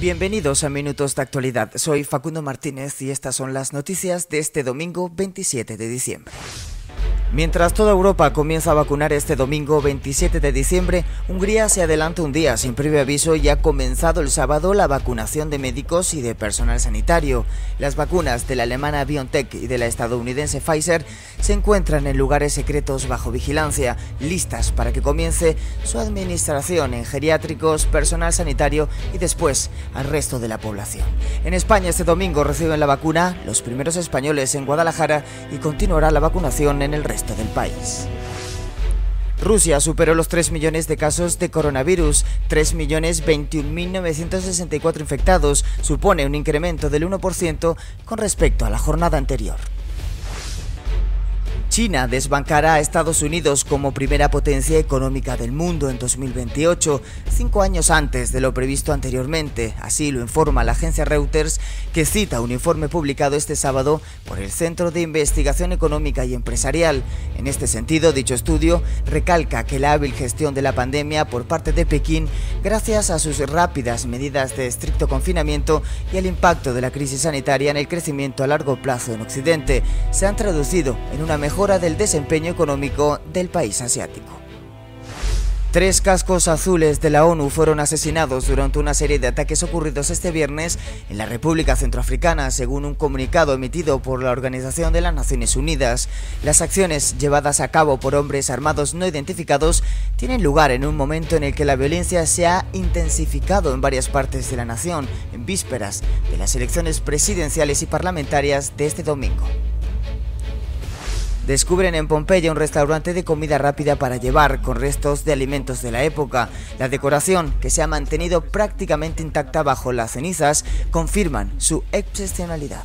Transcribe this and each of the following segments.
Bienvenidos a Minutos de Actualidad. Soy Facundo Martínez y estas son las noticias de este domingo 27 de diciembre. Mientras toda Europa comienza a vacunar este domingo 27 de diciembre, Hungría se adelanta un día sin previo aviso y ha comenzado el sábado la vacunación de médicos y de personal sanitario. Las vacunas de la alemana BioNTech y de la estadounidense Pfizer se encuentran en lugares secretos bajo vigilancia, listas para que comience su administración en geriátricos, personal sanitario y después al resto de la población. En España este domingo reciben la vacuna los primeros españoles en Guadalajara y continuará la vacunación en el resto del país. Rusia superó los 3 millones de casos de coronavirus, 3.021.964 infectados, supone un incremento del 1% con respecto a la jornada anterior. China desbancará a Estados Unidos como primera potencia económica del mundo en 2028, cinco años antes de lo previsto anteriormente. Así lo informa la agencia Reuters, que cita un informe publicado este sábado por el Centro de Investigación Económica y Empresarial. En este sentido, dicho estudio recalca que la hábil gestión de la pandemia por parte de Pekín, gracias a sus rápidas medidas de estricto confinamiento y el impacto de la crisis sanitaria en el crecimiento a largo plazo en Occidente, se han traducido en una mejor del desempeño económico del país asiático. Tres cascos azules de la ONU fueron asesinados durante una serie de ataques ocurridos este viernes en la República Centroafricana, según un comunicado emitido por la Organización de las Naciones Unidas. Las acciones llevadas a cabo por hombres armados no identificados tienen lugar en un momento en el que la violencia se ha intensificado en varias partes de la nación, en vísperas de las elecciones presidenciales y parlamentarias de este domingo. Descubren en Pompeya un restaurante de comida rápida para llevar con restos de alimentos de la época. La decoración, que se ha mantenido prácticamente intacta bajo las cenizas, confirman su excepcionalidad.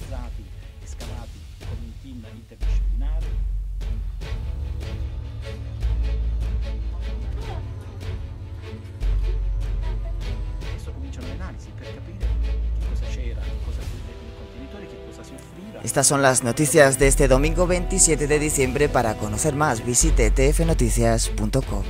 Estas son las noticias de este domingo 27 de diciembre. Para conocer más, visite tfnoticias.com.